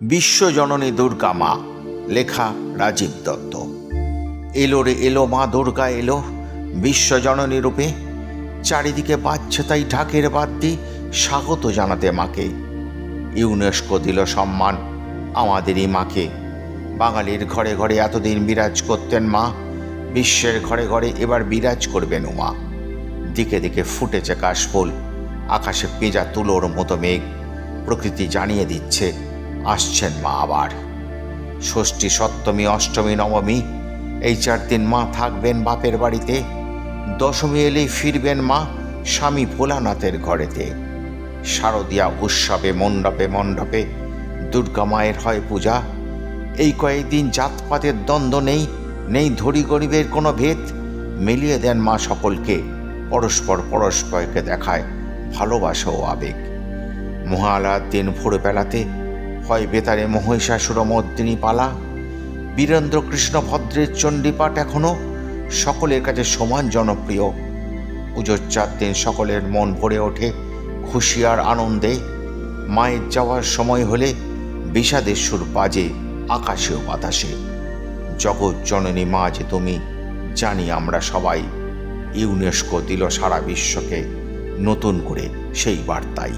বিশ্বজননী দুর্গা মা, লেখা রাজীব দত্ত। এলো রে এলো মা দুর্গা, এলো বিশ্বজননী রূপে। চারিদিকে বাজছে তাই ঢাকের বাদ্যি স্বাগত জানাতে মাকে। ইউনেস্কো দিল সম্মান, আমাদেরই মাকে। বাঙালির ঘরে ঘরে এতদিন বিরাজ করতেন মা, বিশ্বের ঘরে ঘরে এবার বিরাজ করবেন উমা দিকে দিকে ফুটেছে কাশফুল, আকাশে পেঁজা তুলোর মতো মেঘ, প্রকৃতি জানিয়ে দিচ্ছে আসছেন মা আবার। ষষ্ঠী, সপ্তমী, অষ্টমী, নবমী, এই চার দিন মা থাকবেন বাপের বাড়িতে। দশমী এলেই ফিরবেন মা স্বামী ভোলানাথের ঘরেতে। শারদীয়া উৎসবে, মণ্ডপে মণ্ডপে দুর্গা মায়ের হয় পূজা। এই কয়েকদিন জাতপাতের দ্বন্দ্ব নেই নেই ধরি গরিবের কোনো ভেদ। মিলিয়ে দেন মা সকলকে, পরস্পর পরস্পরকে দেখায় ভালোবাসা ও আবেগ। মহালয়ার দিন ভোরবেলাতে হয় বেতারে মহিষাসুর মর্দিনী পালা বীরেন্দ্র কৃষ্ণ ভদ্রের চণ্ডীপাঠ এখনও সকলের কাছে সমান জনপ্রিয়। পুজোর চার দিন সকলের মন ভরে ওঠে খুশি আর আনন্দে। মায়ের যাওয়ার সময় হলে বিষাদের সুর বাজে আকাশে ও বাতাসে। জগৎ জননী মা যে তুমি, জানি আমরা সবাই। ইউনেস্কো দিল সারা বিশ্বকে, নতুন করে সেই বার্তাই।